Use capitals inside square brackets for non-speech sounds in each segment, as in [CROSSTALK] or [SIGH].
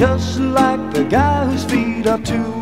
just like the guy whose feet are too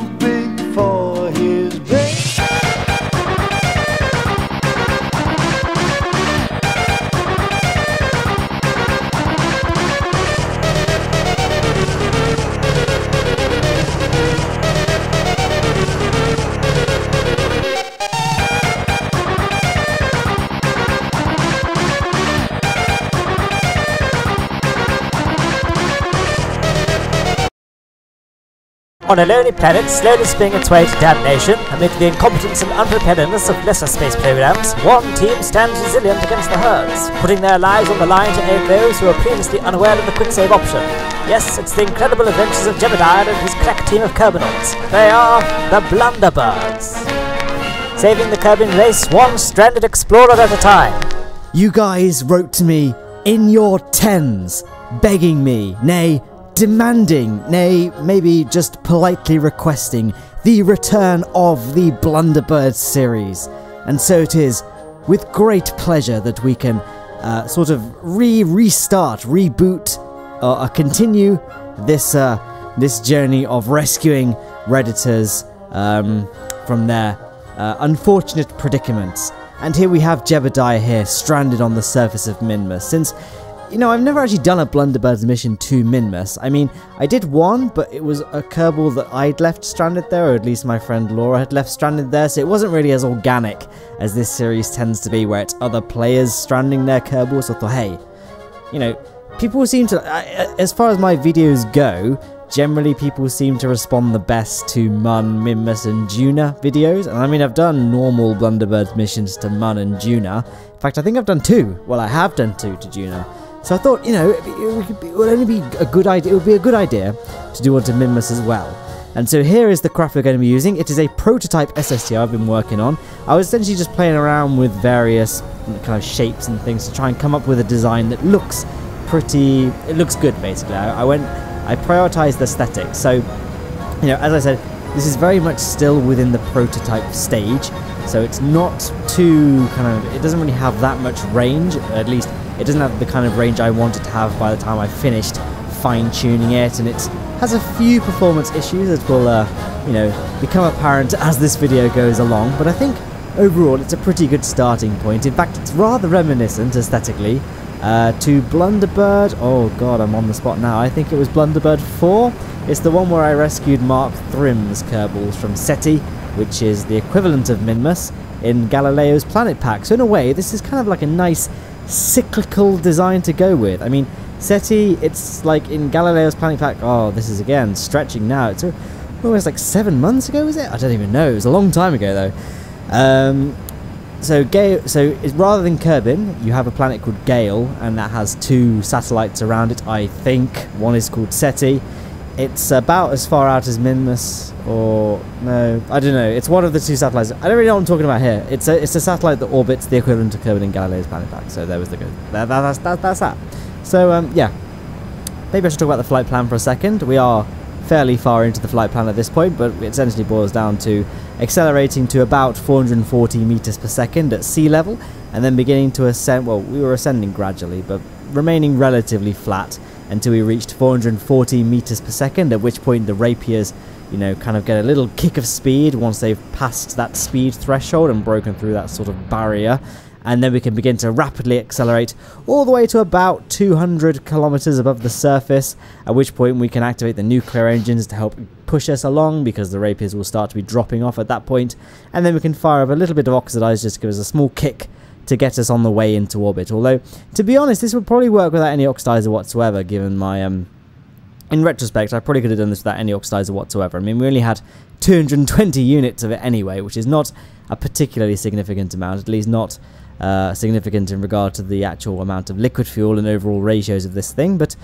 On a lonely planet slowly spinning its way to damnation, amid the incompetence and unpreparedness of lesser space programs, one team stands resilient against the herds, putting their lives on the line to aid those who are previously unaware of the quick save option. Yes, it's the incredible adventures of Jebediah and his crack team of Kerbinauts. They are the Blunderbirds. Saving the Kerbin race one stranded explorer at a time. You guys wrote to me in your tens, begging me, nay, demanding, nay, maybe just politely requesting the return of the Blunderbird series. And so it is with great pleasure that we can uh, sort of re restart, reboot, or continue this uh, this journey of rescuing redditors um, from their uh, unfortunate predicaments. And here we have Jebediah here, stranded on the surface of Minmus. Since you know, I've never actually done a Blunderbird's mission to Minmus. I mean, I did one, but it was a Kerbal that I'd left stranded there, or at least my friend Laura had left stranded there, so it wasn't really as organic as this series tends to be, where it's other players stranding their Kerbals. So I thought, hey, you know, people seem to, as far as my videos go, generally people seem to respond the best to Mun, Minmus, and Duna videos. And I mean, I've done normal Blunderbirds missions to Mun and Duna. In fact, I think I've done two. Well, I have done two to Duna. So I thought, you know, it, it, it, would only be a good idea. It would be a good idea to do one to Minmus as well. And so here is the craft we're going to be using. It is a prototype SST I've been working on. I was essentially just playing around with various kind of shapes and things to try and come up with a design that looks pretty. It looks good, basically. I, I went, I prioritized aesthetics. So, you know, as I said, this is very much still within the prototype stage. So it's not too kind of. It doesn't really have that much range, at least it doesn't have the kind of range I wanted to have by the time I finished fine-tuning it, and it has a few performance issues that will, uh, you know, become apparent as this video goes along, but I think overall it's a pretty good starting point. In fact, it's rather reminiscent aesthetically uh, to Blunderbird. Oh god, I'm on the spot now. I think it was Blunderbird 4. It's the one where I rescued Mark Thrim's Kerbals from Ceti, which is the equivalent of Minmus in Galileo's Planet Pack. So in a way, this is kind of like a nice cyclical design to go with. I mean, Ceti, it's like in Galileo's Planet Pack. Oh, this is again stretching now. It's almost like seven months ago, is it? I don't even know. It was a long time ago though. Um, so Gael, so rather than Kerbin, you have a planet called Gael, and that has two satellites around it. I think one is called Ceti. It's about as far out as Minmus, or no, I don't know. It's one of the two satellites. I don't really know what I'm talking about here. It's a it's a satellite that orbits the equivalent of Kerbin and Galileo's Planet Pack. So there was the good. That, that, that's that, that's that. So um, yeah, maybe I should talk about the flight plan for a second. We are fairly far into the flight plan at this point, but it essentially boils down to accelerating to about 440 meters per second at sea level, and then beginning to ascend. Well, we were ascending gradually, but remaining relatively flat until we reached 440 meters per second. At which point the rapiers you know, kind of get a little kick of speed once they've passed that speed threshold and broken through that sort of barrier. And then we can begin to rapidly accelerate all the way to about 200 kilometers above the surface, at which point we can activate the nuclear engines to help push us along because the rapiers will start to be dropping off at that point. And then we can fire up a little bit of oxidizer just to give us a small kick to get us on the way into orbit. Although, to be honest, this would probably work without any oxidizer whatsoever, given my um, in retrospect, I probably could have done this without any oxidizer whatsoever. I mean, we only had 220 units of it anyway, which is not a particularly significant amount, at least not uh, significant in regard to the actual amount of liquid fuel and overall ratios of this thing, but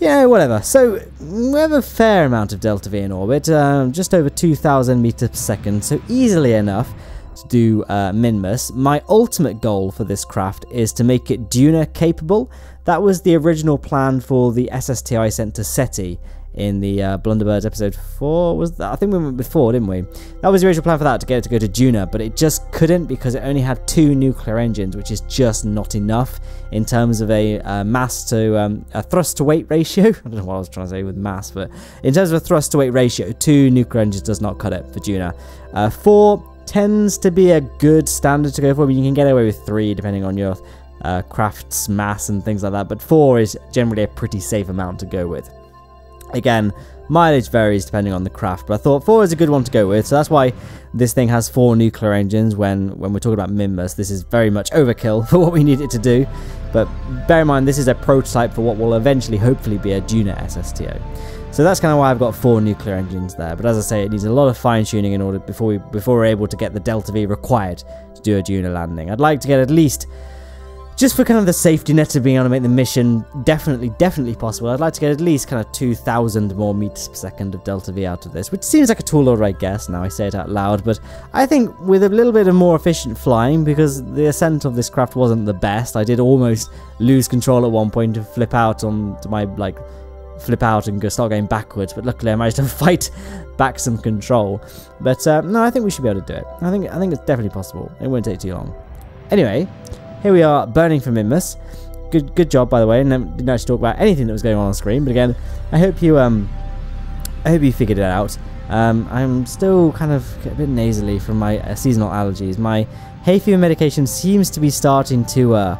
yeah, whatever. So, we have a fair amount of Delta V in orbit, um, just over 2,000 meters per second, so easily enough to do uh, Minmus. My ultimate goal for this craft is to make it Duna capable, that was the original plan for the SST I sent to Ceti in the uh, Blunderbirds episode four. Was that? I think we went before, didn't we? That was the original plan for that to get it to go to Duna, but it just couldn't because it only had two nuclear engines, which is just not enough in terms of a uh, mass to um, a thrust to weight ratio. [LAUGHS] I don't know what I was trying to say with mass, but in terms of a thrust to weight ratio, two nuclear engines does not cut it for Duna. Uh, four tends to be a good standard to go for. I mean, you can get away with three depending on your uh, craft's mass and things like that, but four is generally a pretty safe amount to go with. Again, mileage varies depending on the craft, but I thought 4 is a good one to go with, so that's why this thing has 4 nuclear engines when, when we're talking about Minmus. This is very much overkill [LAUGHS] for what we need it to do, but bear in mind this is a prototype for what will eventually hopefully be a Duna SSTO. So that's kind of why I've got 4 nuclear engines there, but as I say, it needs a lot of fine tuning in order before, we, before we're able to get the Delta V required to do a Duna landing. I'd like to get at least just for kind of the safety net of being able to make the mission definitely, definitely possible, I'd like to get at least kind of 2,000 more meters per second of Delta V out of this, which seems like a tall order, I guess, now I say it out loud, but I think with a little bit of more efficient flying, because the ascent of this craft wasn't the best, I did almost lose control at one point and flip out on to my, like, flip out and go start going backwards, but luckily I managed to [LAUGHS] fight back some control. But uh, no, I think we should be able to do it. I think I think it's definitely possible. It won't take too long. Anyway, here we are, burning from Minmus. Good, good job, by the way. And didn't actually talk about anything that was going on on screen. But again, I hope you, um, I hope you figured it out. Um, I'm still kind of a bit nasally from my uh, seasonal allergies. My hay fever medication seems to be starting to uh,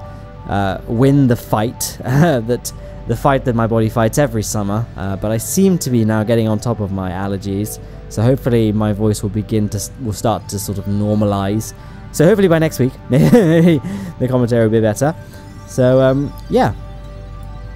uh, win the fight [LAUGHS] that the fight that my body fights every summer. Uh, but I seem to be now getting on top of my allergies. So hopefully my voice will begin to will start to sort of normalize. So hopefully by next week, [LAUGHS] the commentary will be better. So um, yeah.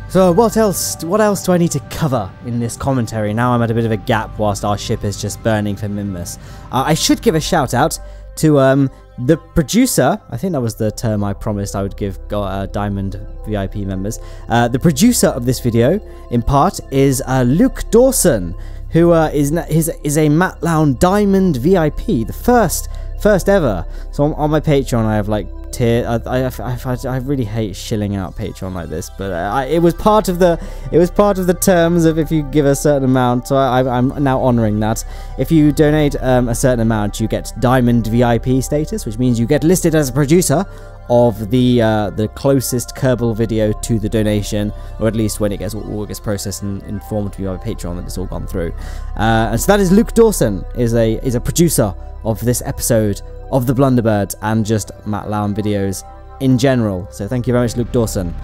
So what else? What else do I need to cover in this commentary? Now I'm at a bit of a gap whilst our ship is just burning for Minmus. Uh, I should give a shout out to um, the producer. I think that was the term I promised I would give uh, Diamond VIP members. Uh, the producer of this video, in part, is uh, Luke Dawson, who uh, is is is a Matt Lowne Diamond VIP, the first first ever. So on, on my Patreon, I have like tier. I, I, I, I, really hate shilling out Patreon like this, but I, it was part of the it was part of the terms of if you give a certain amount. So I, am now honouring that. If you donate um, a certain amount, you get Diamond VIP status, which means you get listed as a producer of the uh, the closest Kerbal video to the donation, or at least when it gets all gets processed and informed to me by Patreon that it's all gone through. Uh, and so that is Luke Dawson is a is a producer of this episode of the Blunderbirds and just Matt Lowne videos in general. So thank you very much, Luke Dawson.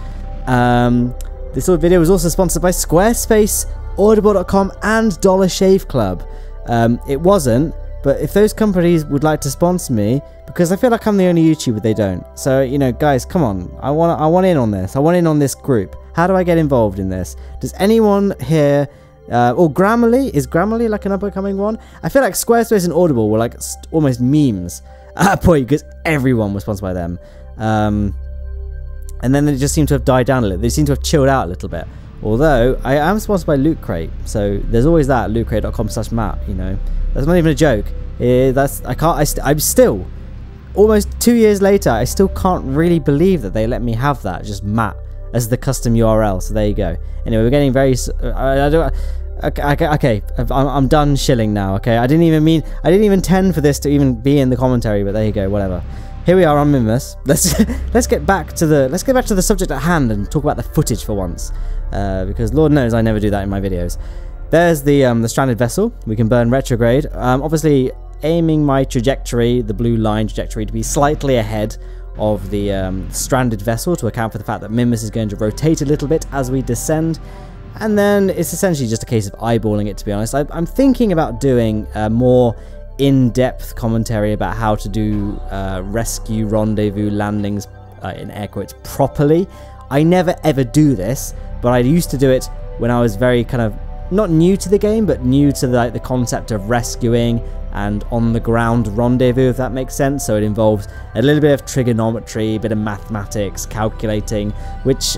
Um, this video was also sponsored by Squarespace, Audible.com, and Dollar Shave Club. Um, it wasn't, but if those companies would like to sponsor me, because I feel like I'm the only YouTuber they don't. So you know, guys, come on, I want I want in on this. I want in on this group. How do I get involved in this? Does anyone here uh, or Grammarly is Grammarly like an up and coming one? I feel like Squarespace and Audible were like almost memes [LAUGHS] at that point because everyone was sponsored by them. Um, and then they just seem to have died down a little. They seem to have chilled out a little bit. Although I am sponsored by Loot Crate, so there's always that lootcrate.com slash. You know, that's not even a joke. It, that's I can't. I st- I'm still almost two years later. I still can't really believe that they let me have that. Just Matt as the custom URL. So there you go. Anyway, we're getting very. I, I don't. Okay, okay, I'm, I'm done shilling now. Okay, I didn't even mean. I didn't even intend for this to even be in the commentary, but there you go. Whatever. Here we are on Minmus. [LAUGHS] Let's let's get back to the let's get back to the subject at hand and talk about the footage for once, uh, because Lord knows I never do that in my videos. There's the um, the stranded vessel. We can burn retrograde. Um, obviously, aiming my trajectory, the blue line trajectory, to be slightly ahead of the um, stranded vessel to account for the fact that Minmus is going to rotate a little bit as we descend. And then it's essentially just a case of eyeballing it, to be honest. I, am thinking about doing a more in-depth commentary about how to do uh, rescue rendezvous landings, uh, in air quotes, properly. I never ever do this, but I used to do it when I was very kind of not new to the game, but new to the, like, the concept of rescuing and on the ground rendezvous, if that makes sense. So it involves a little bit of trigonometry, a bit of mathematics, calculating, which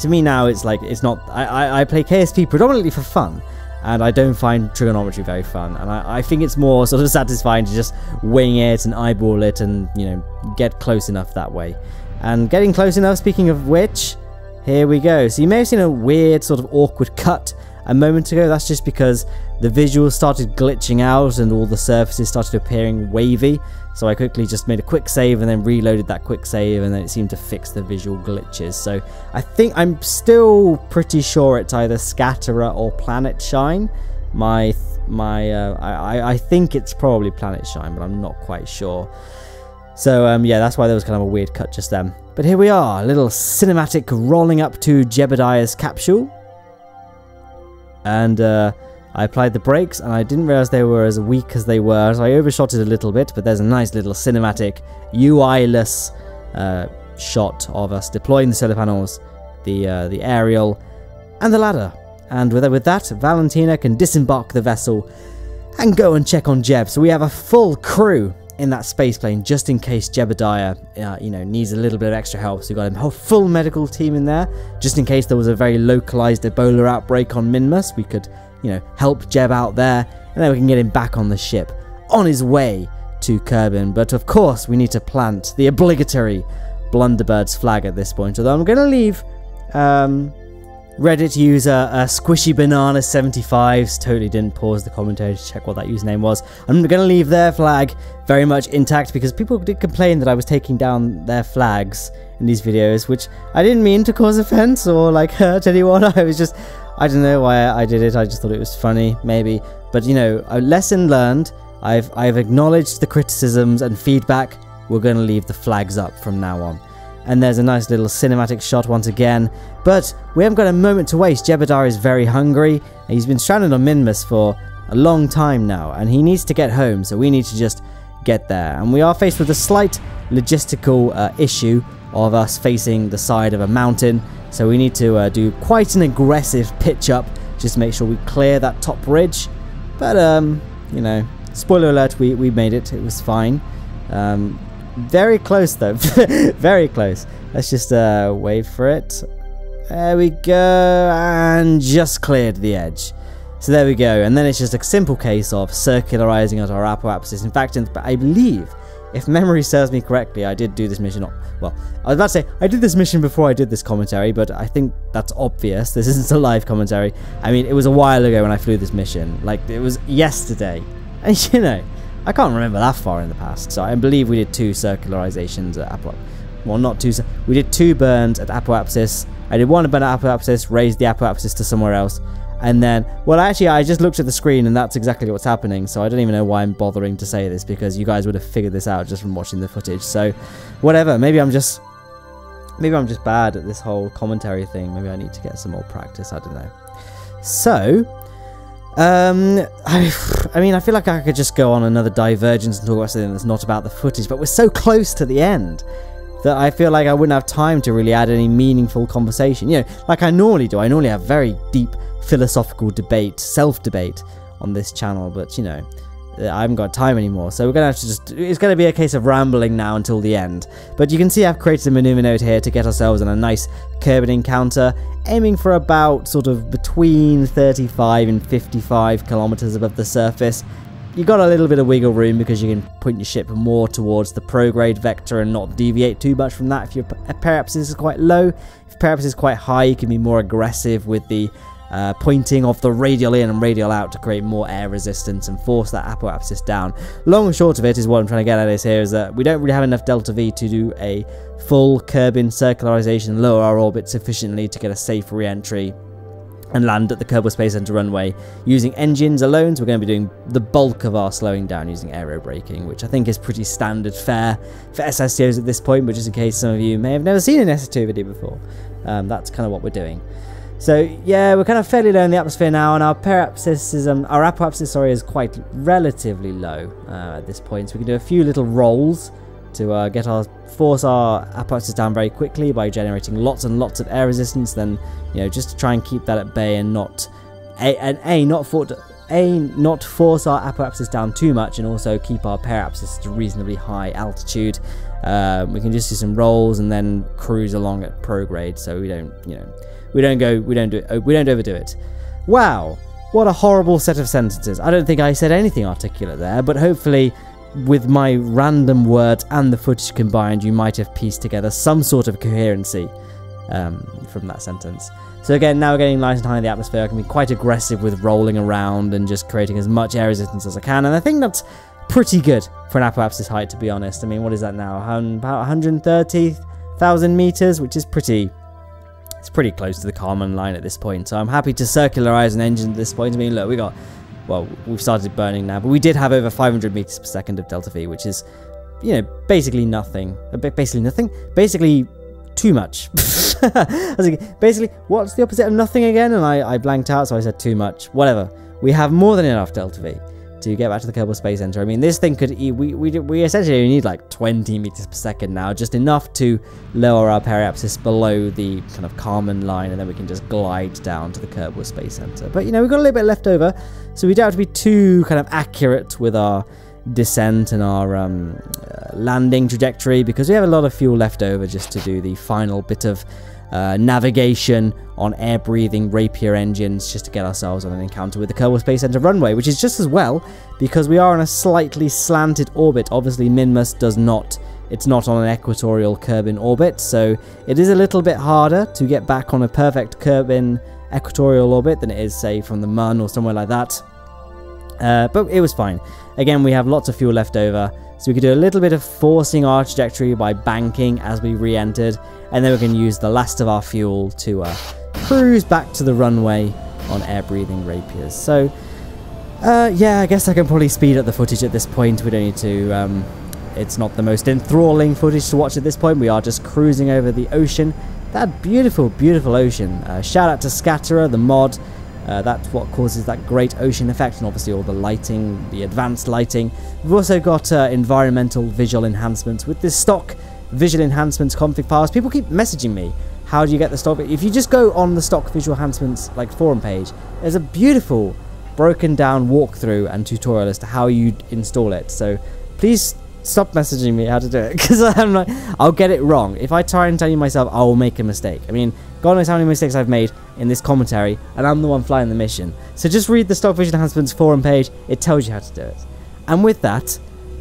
to me now it's like it's not. I, I, play KSP predominantly for fun. And I don't find trigonometry very fun, and I, I think it's more [LAUGHS] sort of satisfying to just wing it and eyeball it, and you know get close enough that way. And getting close enough. Speaking of which, here we go. So you may have seen a weird sort of awkward cut a moment ago. That's just because the visuals started glitching out and all the surfaces started appearing wavy. So I quickly just made a quick save and then reloaded that quick save and then it seemed to fix the visual glitches. So I think I'm still pretty sure it's either Scatterer or Planet Shine. My my uh, I, I think it's probably Planet Shine, but I'm not quite sure. So um, yeah, that's why there was kind of a weird cut just then. But here we are, a little cinematic rolling up to Jebediah's capsule. And uh, I applied the brakes and I didn't realize they were as weak as they were, so I overshot it a little bit, but there's a nice little cinematic UI-less uh, shot of us deploying the solar panels, the, uh, the aerial, and the ladder. And with, with that, Valentina can disembark the vessel and go and check on Jeb. So we have a full crew in that space plane just in case Jebediah, uh, you know, needs a little bit of extra help. So we got a whole full medical team in there just in case there was a very localized Ebola outbreak on Minmus. We could, you know, help Jeb out there, and then we can get him back on the ship on his way to Kerbin. But of course, we need to plant the obligatory Blunderbird's flag at this point. Although I'm going to leave. Um, Reddit user uh, Squishy Banana 75s totally didn't pause the commentary to check what that username was. I'm going to leave their flag very much intact because people did complain that I was taking down their flags in these videos, which I didn't mean to cause offense or like [LAUGHS] hurt anyone. [LAUGHS] I was just, I don't know why I did it. I just thought it was funny, maybe. But you know, a lesson learned. I've I've acknowledged the criticisms and feedback. We're going to leave the flags up from now on and there's a nice little cinematic shot once again. But we haven't got a moment to waste. Jebediah is very hungry. He's been stranded on Minmus for a long time now, and he needs to get home, so we need to just get there. And we are faced with a slight logistical uh, issue of us facing the side of a mountain, so we need to uh, do quite an aggressive pitch up just make sure we clear that top ridge. But, um, you know, spoiler alert, we, we made it. It was fine. Um, very close though. [LAUGHS] Very close. Let's just uh, wait for it. There we go. And just cleared the edge. So there we go. And then it's just a simple case of circularizing at our apoapsis. In fact, I believe, if memory serves me correctly, I did do this mission. Well, I was about to say, I did this mission before I did this commentary, but I think that's obvious. This isn't a live commentary. I mean, it was a while ago when I flew this mission. Like, it was yesterday. And, [LAUGHS] you know, I can't remember that far in the past. So I believe we did two circularizations at Apo. Well, not two. We did two burns at Apoapsis. I did one burn at Apoapsis, raised the Apoapsis to somewhere else. And then, well, actually, I just looked at the screen and that's exactly what's happening. So I don't even know why I'm bothering to say this because you guys would have figured this out just from watching the footage. So, whatever. Maybe I'm just, maybe I'm just bad at this whole commentary thing. Maybe I need to get some more practice. I don't know. So, um, I, [SIGHS] I mean, I feel like I could just go on another divergence and talk about something that's not about the footage, but we're so close to the end that I feel like I wouldn't have time to really add any meaningful conversation. You know, like I normally do. I normally have very deep philosophical debate, self-debate on this channel, but you know, Uh, I haven't got time anymore, so we're to have to just... It's going to be a case of rambling now until the end. But you can see I've created a maneuver node here to get ourselves in a nice Kerbin encounter, aiming for about sort of between 35 and 55 kilometers above the surface. You got a little bit of wiggle room because you can point your ship more towards the prograde vector and not deviate too much from that if your periapsis is quite low. If periapsis is quite high, you can be more aggressive with the uh, pointing of the radial in and radial out to create more air resistance and force that apoapsis down. Long and short of it is what I'm trying to get at is here is that we don't really have enough delta V to do a full Kerbin circularization, lower our orbit sufficiently to get a safe re-entry and land at the Kerbal Space Center runway. Using engines alone, so we're going to be doing the bulk of our slowing down using aerobraking, which I think is pretty standard fare for SSTOs at this point, but just in case some of you may have never seen an SSTO video before, um, that's kind of what we're doing. So yeah, we're kind of fairly low in the atmosphere now, and our periapsis is, um, our apoapsis, sorry, is quite relatively low uh, at this point. So we can do a few little rolls to uh, get our force our apoapsis down very quickly by generating lots and lots of air resistance. Then you know just to try and keep that at bay and not a and a not for a not force our apoapsis down too much, and also keep our periapsis at a reasonably high altitude. Uh, we can just do some rolls and then cruise along at prograde, so we don't you know we don't go. We don't do. It, uh, we don't overdo it. Wow, what a horrible set of sentences. I don't think I said anything articulate there, but hopefully, with my random words and the footage combined, you might have pieced together some sort of coherency. um, from that sentence. So again, now we're getting nice and high in the atmosphere. I can be quite aggressive with rolling around and just creating as much air resistance as I can. And I think that's pretty good for an apoapsis height, to be honest. I mean, what is that now? About 130,000 meters, which is pretty it's pretty close to the Kármán line at this point. So I'm happy to circularize an engine at this point. I mean, look, we got, well, we've started burning now, but we did have over 500 meters per second of delta V, which is, you know, basically nothing. Basically nothing. Basically too much. [LAUGHS] basically, what's the opposite of nothing again? And I, I blanked out, so I said too much. Whatever. We have more than enough delta V to get back to the Kerbal Space Center. I mean, this thing could we we we essentially need like 20 meters per second now, just enough to lower our periapsis below the kind of Kármán line, and then we can just glide down to the Kerbal Space Center. But you know, we've got a little bit left over, so we don't have to be too kind of accurate with our descent and our um, uh, landing trajectory because we have a lot of fuel left over just to do the final bit of uh, navigation on air breathing Rapier engines just to get ourselves on an encounter with the Kerbal Space Center runway, which is just as well because we are on a slightly slanted orbit. Obviously, Minmus does not. It's not on an equatorial Kerbin orbit, so it is a little bit harder to get back on a perfect Kerbin equatorial orbit than it is, say, from the Mun or somewhere like that. Uh, but it was fine. Again, we have lots of fuel left over, so we could do a little bit of forcing our trajectory by banking as we re-entered, and then we can use the last of our fuel to uh, cruise back to the runway on air-breathing rapiers. So, uh, yeah, I guess I can probably speed up the footage at this point. We don't need to. Um, it's not the most enthralling footage to watch at this point. We are just cruising over the ocean. That beautiful, beautiful ocean. Uh, shout out to Scatterer, the mod. Uh, that's what causes that great ocean effect, and obviously all the lighting, the advanced lighting. We've also got uh, environmental visual enhancements with this stock visual enhancements config files. People keep messaging me, how do you get the stock? If you just go on the stock visual enhancements like forum page, there's a beautiful broken down walkthrough and tutorial as to how you install it. So please stop messaging me how to do it [LAUGHS] because I'm like, I'll get it wrong. If I try and tell you myself, I will make a mistake. I mean, God knows how many mistakes I've made in this commentary, and I'm the one flying the mission. So just read the Stock Visual Enhancements forum page, it tells you how to do it. And with that,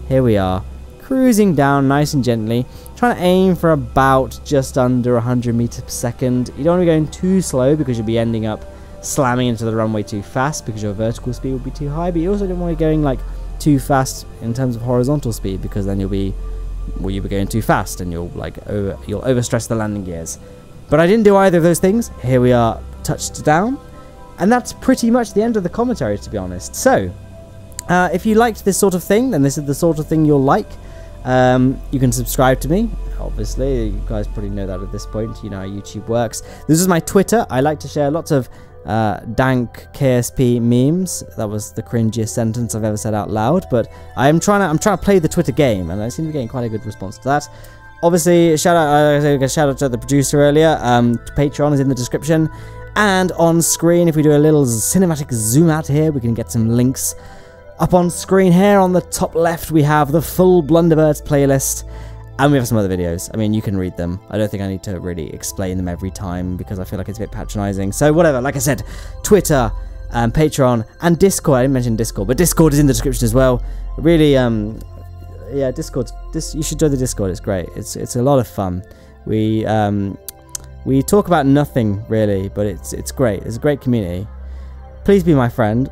here we are, cruising down nice and gently, trying to aim for about just under 100 meters per second. You don't want to be going too slow because you'll be ending up slamming into the runway too fast because your vertical speed will be too high, but you also don't want to be going like too fast in terms of horizontal speed because then you'll be well you'll be going too fast and you'll like over you'll overstress the landing gears. But I didn't do either of those things. Here we are touched down. And that's pretty much the end of the commentary to be honest. So uh, if you liked this sort of thing, then this is the sort of thing you'll like. Um, you can subscribe to me. Obviously, you guys probably know that at this point. You know how YouTube works. This is my Twitter. I like to share lots of uh, dank KSP memes. That was the cringiest sentence I've ever said out loud. But I am trying to I'm trying to play the Twitter game, and I seem to be getting quite a good response to that. Obviously, shout out uh, shout out to the producer earlier. Um, Patreon is in the description, and on screen. If we do a little cinematic zoom out here, we can get some links up on screen here on the top left, we have the full Blunderbirds playlist, and we have some other videos. I mean, you can read them. I don't think I need to really explain them every time because I feel like it's a bit patronizing. So, whatever, like I said, Twitter, um, Patreon, and Discord. I didn't mention Discord, but Discord is in the description as well. Really, um, yeah, Discord. This you should join the Discord. It's great. It's it's a lot of fun. We um, we talk about nothing really, but it's it's great. It's a great community. Please be my friend.